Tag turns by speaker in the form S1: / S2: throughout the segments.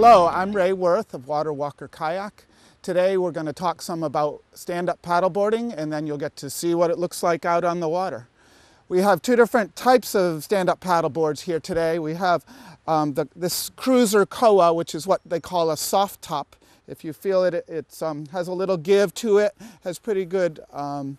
S1: Hello, I'm Ray Wirth of Water Walker Kayak. Today we're going to talk some about stand-up paddleboarding and then you'll get to see what it looks like out on the water. We have two different types of stand-up paddleboards here today. We have um, the, this Cruiser Koa, which is what they call a soft top. If you feel it, it um, has a little give to it, has pretty good um,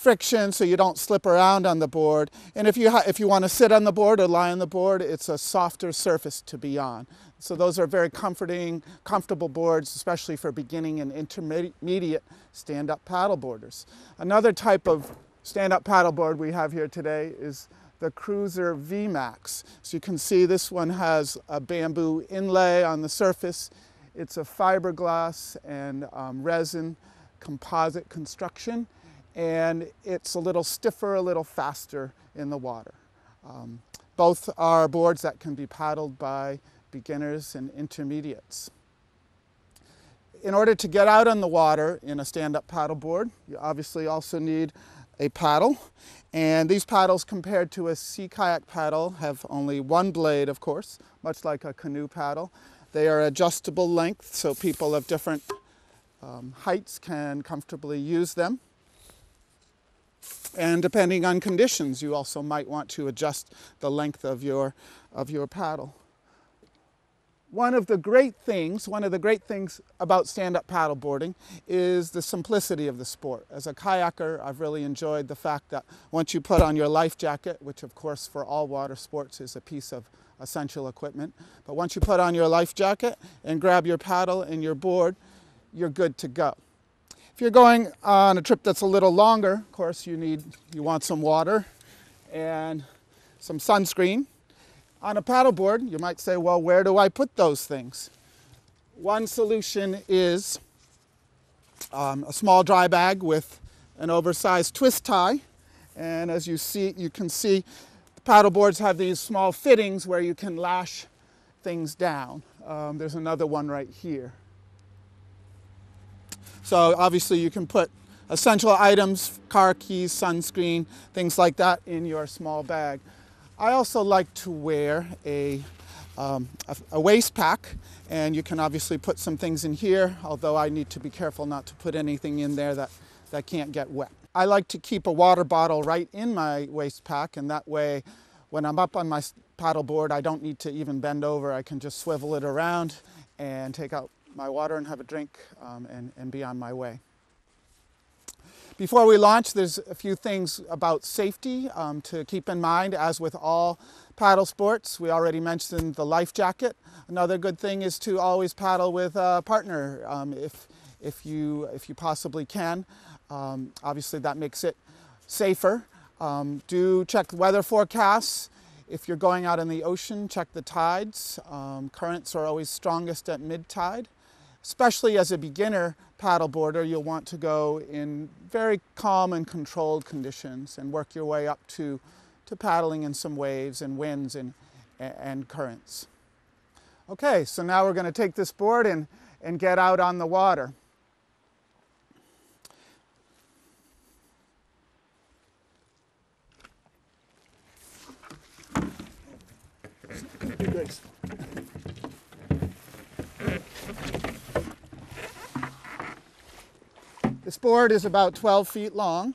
S1: friction so you don't slip around on the board. And if you, if you want to sit on the board or lie on the board, it's a softer surface to be on. So those are very comforting, comfortable boards, especially for beginning and intermediate stand-up paddleboarders. Another type of stand-up paddleboard we have here today is the Cruiser VMAX. So you can see this one has a bamboo inlay on the surface. It's a fiberglass and um, resin composite construction and it's a little stiffer, a little faster in the water. Um, both are boards that can be paddled by beginners and intermediates. In order to get out on the water in a stand-up paddleboard, you obviously also need a paddle. And these paddles compared to a sea kayak paddle have only one blade, of course, much like a canoe paddle. They are adjustable length, so people of different um, heights can comfortably use them. And depending on conditions, you also might want to adjust the length of your, of your paddle one of the great things, one of the great things about stand-up paddleboarding is the simplicity of the sport. As a kayaker, I've really enjoyed the fact that once you put on your life jacket, which of course for all water sports is a piece of essential equipment, but once you put on your life jacket and grab your paddle and your board, you're good to go. If you're going on a trip that's a little longer, of course you need, you want some water and some sunscreen on a paddleboard, you might say, well, where do I put those things? One solution is um, a small dry bag with an oversized twist tie. And as you see, you can see the paddleboards have these small fittings where you can lash things down. Um, there's another one right here. So obviously you can put essential items, car keys, sunscreen, things like that in your small bag. I also like to wear a, um, a, a, waist pack and you can obviously put some things in here, although I need to be careful not to put anything in there that, that can't get wet. I like to keep a water bottle right in my waist pack and that way when I'm up on my paddleboard I don't need to even bend over, I can just swivel it around and take out my water and have a drink um, and, and be on my way. Before we launch, there's a few things about safety um, to keep in mind, as with all paddle sports. We already mentioned the life jacket. Another good thing is to always paddle with a partner um, if, if, you, if you possibly can. Um, obviously that makes it safer. Um, do check the weather forecasts. If you're going out in the ocean, check the tides. Um, currents are always strongest at mid-tide. Especially as a beginner paddleboarder, you'll want to go in very calm and controlled conditions and work your way up to, to paddling in some waves and winds and, and currents. Okay, so now we're going to take this board and, and get out on the water. This board is about 12 feet long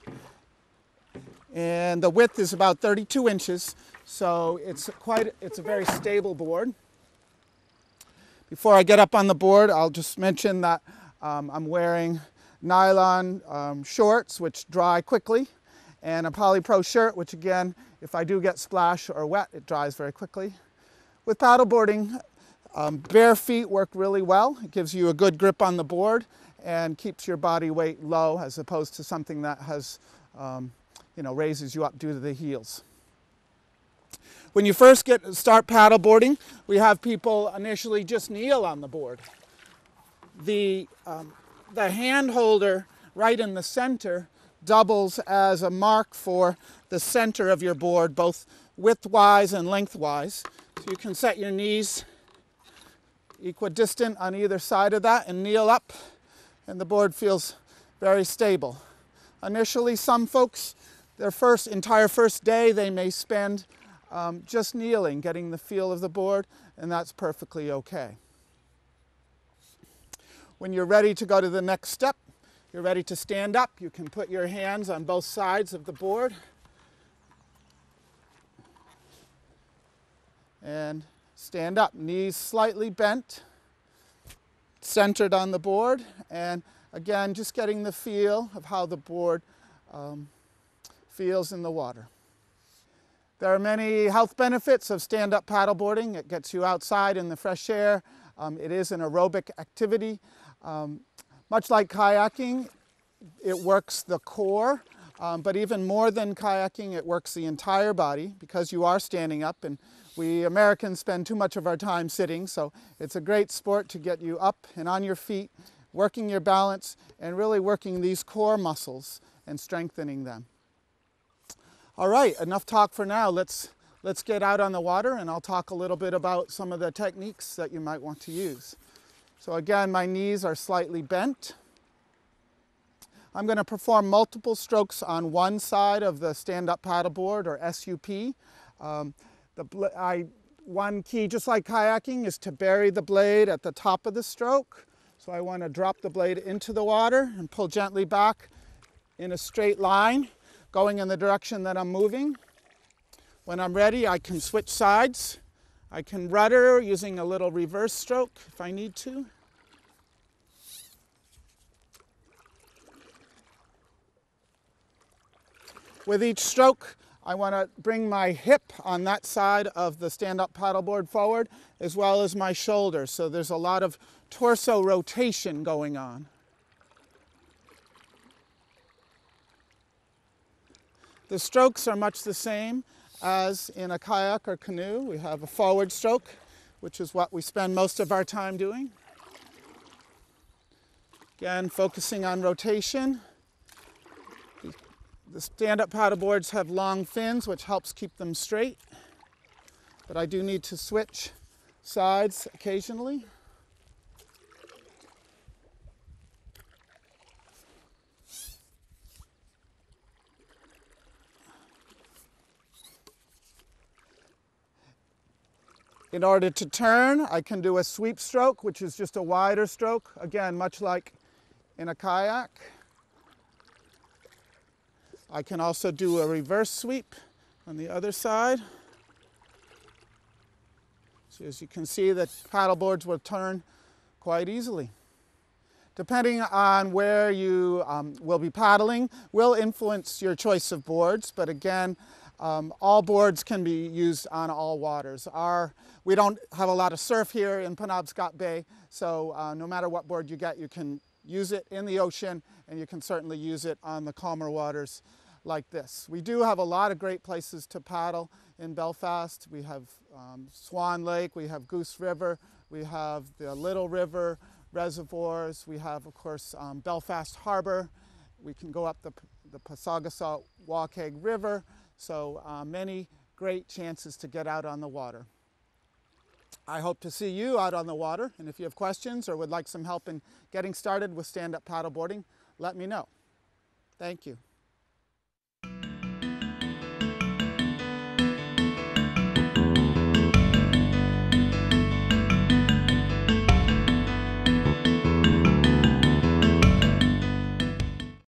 S1: and the width is about 32 inches. So it's quite, it's a very stable board. Before I get up on the board, I'll just mention that um, I'm wearing nylon um, shorts, which dry quickly, and a polypro shirt, which again, if I do get splash or wet, it dries very quickly. With paddleboarding, um, bare feet work really well. It gives you a good grip on the board and keeps your body weight low as opposed to something that has, um, you know, raises you up due to the heels. When you first get start paddleboarding, we have people initially just kneel on the board. The, um, the hand holder right in the center doubles as a mark for the center of your board, both widthwise and lengthwise. So you can set your knees equidistant on either side of that and kneel up and the board feels very stable. Initially, some folks, their first entire first day, they may spend um, just kneeling, getting the feel of the board, and that's perfectly okay. when you're ready to go to the next step, you're ready to stand up, you can put your hands on both sides of the board. And stand up, knees slightly bent, centered on the board, and again, just getting the feel of how the board um, feels in the water. There are many health benefits of stand-up paddleboarding. It gets you outside in the fresh air. Um, it is an aerobic activity. Um, much like kayaking, it works the core, um, but even more than kayaking, it works the entire body because you are standing up and we Americans spend too much of our time sitting, so it's a great sport to get you up and on your feet, working your balance and really working these core muscles and strengthening them. All right, enough talk for now. Let's, let's get out on the water and I'll talk a little bit about some of the techniques that you might want to use. So again, my knees are slightly bent. I'm going to perform multiple strokes on one side of the stand-up paddleboard or SUP. Um, the, I, one key, just like kayaking, is to bury the blade at the top of the stroke. So I want to drop the blade into the water and pull gently back in a straight line going in the direction that I'm moving. When I'm ready, I can switch sides. I can rudder using a little reverse stroke if I need to. With each stroke, I want to bring my hip on that side of the stand-up paddleboard forward, as well as my shoulder. So there's a lot of torso rotation going on. The strokes are much the same as in a kayak or canoe. We have a forward stroke, which is what we spend most of our time doing. Again, focusing on rotation. The stand-up paddleboards have long fins, which helps keep them straight. But I do need to switch sides occasionally. In order to turn, I can do a sweep stroke, which is just a wider stroke, again, much like in a kayak. I can also do a reverse sweep on the other side. So as you can see, the paddle boards will turn quite easily. Depending on where you um, will be paddling will influence your choice of boards, but again, um, all boards can be used on all waters. Our, we don't have a lot of surf here in Penobscot Bay, so uh, no matter what board you get, you can use it in the ocean and you can certainly use it on the calmer waters like this. We do have a lot of great places to paddle in Belfast. We have um, Swan Lake, we have Goose River, we have the Little River reservoirs, we have of course um, Belfast Harbor, we can go up the, the Passagasawt Wakheg River, so uh, many great chances to get out on the water. I hope to see you out on the water, and if you have questions or would like some help in getting started with stand-up paddleboarding, let me know. Thank you.